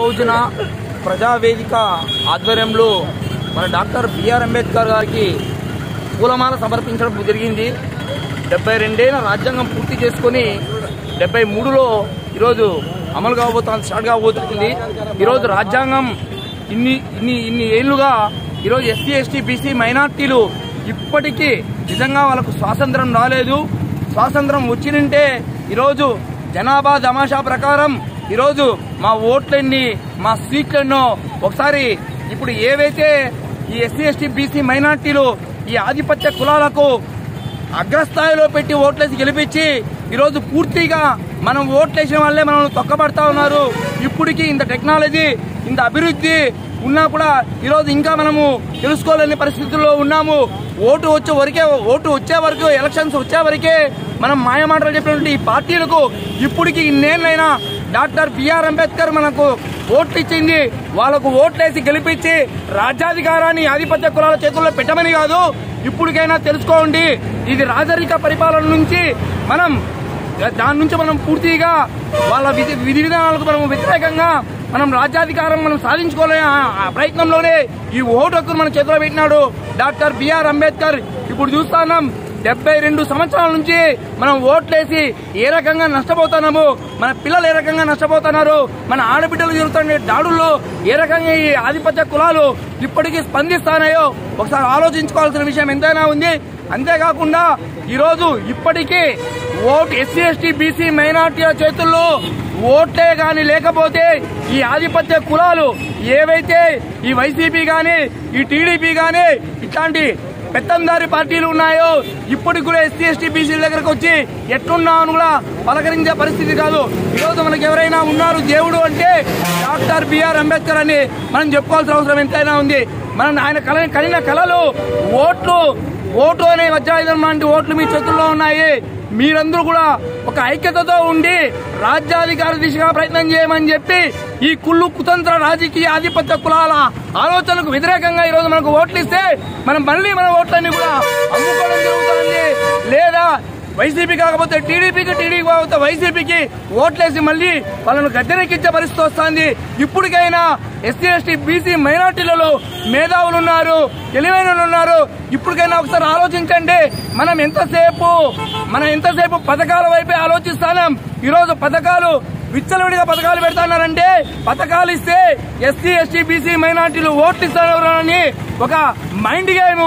రోజున ప్రజావేదిక ఆధ్వర్యంలో మన డాక్టర్ బిఆర్ అంబేద్కర్ గారికి పూలమాల సమర్పించడం జరిగింది. డెబ్బై రెండేళ్ళ రాజ్యాంగం పూర్తి చేసుకొని డెబ్బై మూడులో ఈరోజు అమలు కాబోతుంది స్టార్ట్ కాబోతుంది. ఈరోజు రాజ్యాంగం ఇన్ని ఇన్ని ఇన్ని ఏళ్ళుగా ఈరోజు ఎస్సీ ఎస్టీ బీసీ మైనార్టీలు ఇప్పటికీ నిజంగా వాళ్ళకు స్వాతంత్రం రాలేదు. స్వాతంత్రం వచ్చినంటే ఈరోజు జనాభా తమాషా ప్రకారం ఈరోజు మా ఓట్లన్నీ మా సీట్లన్నో ఒకసారి ఇప్పుడు ఏవైతే ఈ ఎస్సీ ఎస్టీ బీసీ మైనార్టీలు ఈ ఆధిపత్య కులాలకు అగ్రస్థాయిలో పెట్టి ఓట్లేసి గెలిపించి ఈరోజు పూర్తిగా మనం ఓట్లేసిన వాళ్ళే మనల్ని తొక్కబడతా ఉన్నారు. ఇప్పటికీ ఇంత టెక్నాలజీ ఇంత అభివృద్ధి ఉన్నా కూడా ఈరోజు ఇంకా మనము తెలుసుకోలేని పరిస్థితుల్లో ఉన్నాము. ఓటు వచ్చే వరకే ఓటు వచ్చే వరకు ఎలక్షన్స్ వచ్చే వరకే మనం మాయమాటలు చెప్పినటువంటి ఈ పార్టీలకు ఇప్పటికీ ఇన్నేళ్ళైనా డాక్టర్ బిఆర్ అంబేద్కర్ మనకు ఓట్లు ఇచ్చింది. వాళ్ళకు ఓట్లేసి గెలిపించి రాజ్యాధికారాన్ని ఆధిపత్య కులాల చేతుల్లో పెట్టమని కాదు ఇప్పటికైనా తెలుసుకోండి. ఇది రాజరిక పరిపాలన నుంచి మనం దాని నుంచి మనం పూర్తిగా వాళ్ళ విధి విధి విధానాలకు మనం వ్యతిరేకంగా మనం రాజ్యాధికారం మనం సాధించుకోలే ఆ- ప్రయత్నంలోనే ఈ ఓటు హక్కును మన చేతిలో పెట్టినాడు డాక్టర్ బిఆర్ అంబేద్కర్. ఇప్పుడు చూస్తున్నాం డెబ్బై రెండు సంవత్సరాల నుంచి మనం ఓట్లేసి ఏ రకంగా నష్టపోతున్నాము మన పిల్లలు ఏ రకంగా నష్టపోతున్నారు మన ఆడబిడ్డలు జరుగుతున్న దాడుల్లో ఏ రకంగా ఈ ఆధిపత్య కులాలు ఇప్పటికీ స్పందిస్తానాయో ఒకసారి ఆలోచించుకోవాల్సిన విషయం ఎంతైనా ఉంది. అంతేకాకుండా ఈరోజు ఇప్పటికీ ఓటు ఎస్సీ ఎస్టీ బీసీ మైనార్టీల చేతుల్లో ఓట్లే గాని లేకపోతే ఈ ఆధిపత్య కులాలు ఏవైతే ఈ వైసీపీ గాని ఈ టీడీపీ గాని ఇట్లాంటి పెత్తందారి పార్టీలు ఉన్నాయో ఇప్పటికి కూడా ఎస్సీ ఎస్టీ బీసీల దగ్గరకు వచ్చి ఎట్లున్నా అని కూడా పలకరించే పరిస్థితి కాదు. ఈరోజు మనకి ఎవరైనా ఉన్నారు దేవుడు అంటే డాక్టర్ బిఆర్ అంబేద్కర్ అని మనం చెప్పుకోవాల్సిన అవసరం ఎంతైనా ఉంది. మనం ఆయన కల కలిగిన కళలు ఓట్లు ఓటు అనే వజ్రాయుధం లాంటి ఓట్లు మీ చేతుల్లో ఉన్నాయి. మీరందరూ కూడా ఒక ఐక్యతతో ఉండి రాజ్యాధికార దిశగా ప్రయత్నం చేయమని చెప్పి ఈ కుళ్ళు కుతంత్ర రాజకీయ ఆధిపత్య కులాల ఆలోచనలకు వ్యతిరేకంగా ఈరోజు మనకు ఓట్లు ఇస్తే మనం మళ్ళీ మన ఓట్లన్నీ కూడా అమ్ముకోవడం జరుగుతుంది. లేదా వైసీపీ కాకపోతే టీడీపీకి టీడీపీ కాకపోతే వైసీపీకి ఓట్లేసి మళ్ళీ వాళ్ళను గద్దెనెక్కించే పరిస్థితి వస్తుంది. ఇప్పటికైనా ఎస్సీ ఎస్టీ బీసీ మైనార్టీలలో మేధావులు ఉన్నారు తెలివైన ఉన్నారు ఇప్పటికైనా ఒకసారి ఆలోచించండి. మనం ఎంతసేపు మనం ఎంతసేపు పథకాల వైపే ఆలోచిస్తాం ఈరోజు పథకాలు విచ్చలవిడిగా పథకాలు పెడతాన్నారంటే పథకాలు ఇస్తే ఎస్సీ ఎస్టీ బీసీ మైనార్టీలు ఓట్లు ఇస్తారని ఒక మైండ్ గేమ్